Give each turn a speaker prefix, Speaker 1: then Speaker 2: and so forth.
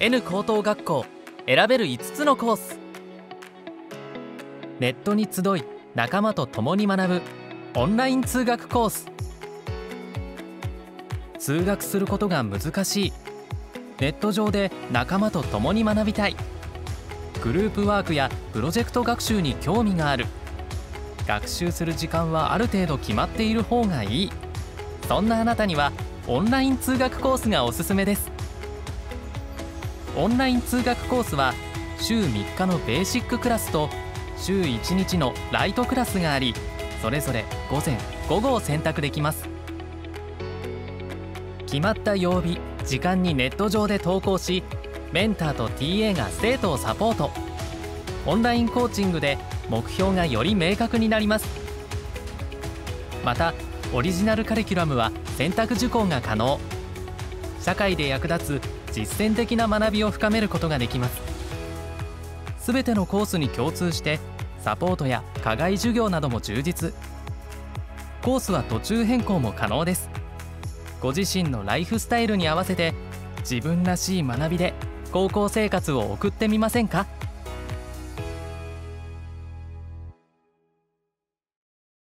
Speaker 1: N 高等学校選べる5つのコース。ネットに集い仲間と共に学ぶオンライン通学コース。通学することが難しい。ネット上で仲間と共に学びたい。グループワークやプロジェクト学習に興味がある。学習する時間はある程度決まっている方がいい。そんなあなたにはオンライン通学コースがおすすめです。オンライン通学コースは週3日のベーシッククラスと週1日のライトクラスがありそれぞれ午前午後を選択できます。決まった曜日時間にネット上で投稿しメンターと TA が生徒をサポート。オンラインコーチングで目標がより明確になります。またオリジナルカリキュラムは選択受講が可能。社会で役立つ実践的な学びを深めることができます。すべてのコースに共通してサポートや課外授業なども充実。コースは途中変更も可能です。ご自身のライフスタイルに合わせて自分らしい学びで高校生活を送ってみませんか？